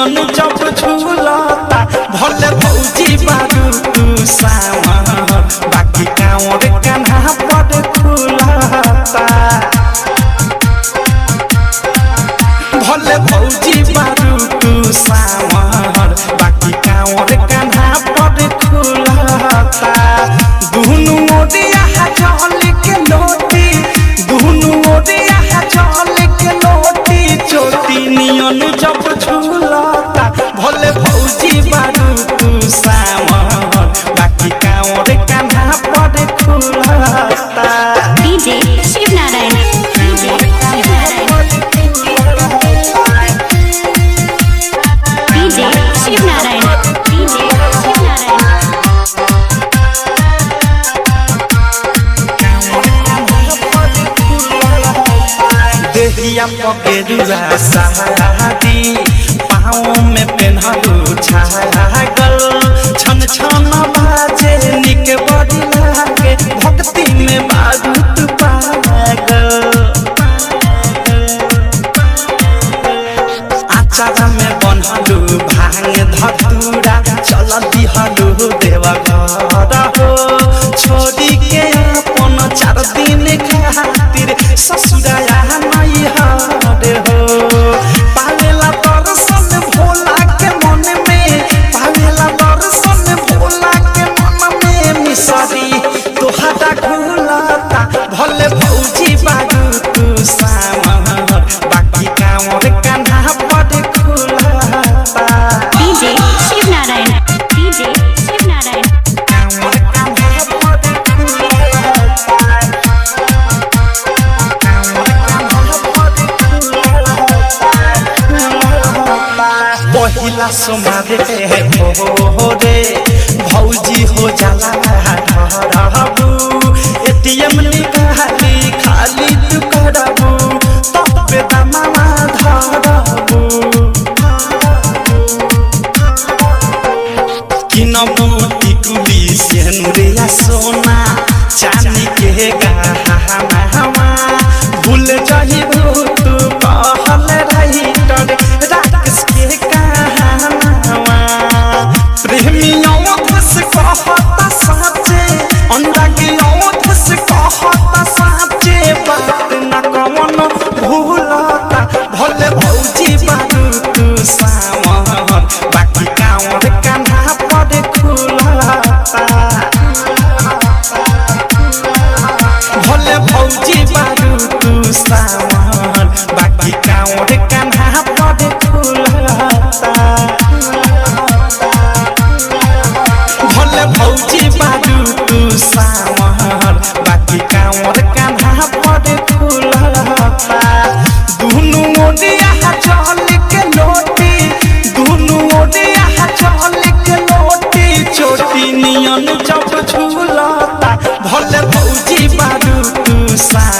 चोटी जब झूलता, भले भौजी बाजू तू सामान बाकी कांवर कान्हा पर खुलता। भले भौजी बारू तू सावर बाकी कांवर कान्हा पर खुलता। दुनु ओडिया चल Narayan. DJ Shiv Narayan. DJ Shiv Narayan. DJ Shiv Narayan. देहिया पकेरुआ सहारी पाँव में पेन्हलू छागल छन छन बनहलू भाँग धतूरा चल दिहलू देवा हो छोड़ी के अपन चार दिन खातिर ससुराया खुलता DJ Shiv Narayan. DJ Shiv Narayan. Kanwar Kanha पर खुलता कांवर कान्हा पर चांदी के भूल जाइबू तू कहल रही डर। तू